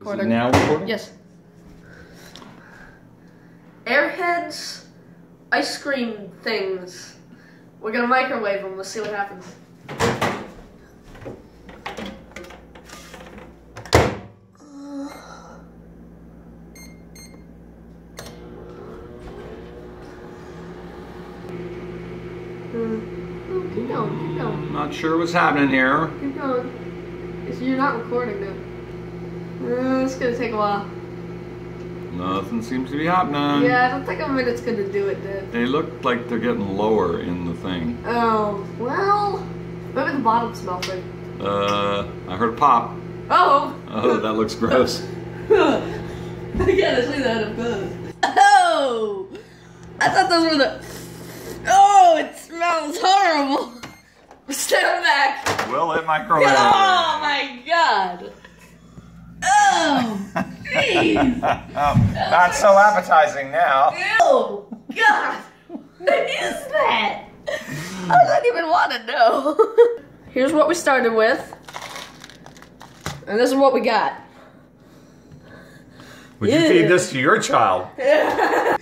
Is it Recording. now recording? Yes. Airheads, ice cream things. We're gonna microwave them. Let's see what happens. Hmm. Oh, keep going, keep going, Not sure what's happening here. keep going. It's- You're not recording now. Uh, it's gonna take a while. Nothing seems to be happening. Yeah, I don't think a minute's gonna do it, dude. They look like they're getting lower in the thing. Oh, well, maybe the bottom's good. Uh, I heard a pop. Oh! Oh, that looks gross. I gotta see that up close. Oh! I thought those were the. Oh, it smells horrible! Step back! Will it microwave? Oh my god! Oh! Jeez! not so appetizing now. Oh, God! What is that? I don't even want to know. Here's what we started with. And this is what we got. Would you Yeah. feed this to your child?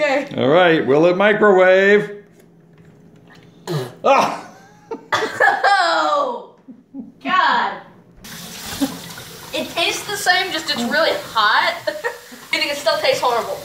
Okay. All right, will it microwave? Ah! Oh! God! It tastes the same, just it's really hot. and it still tastes horrible.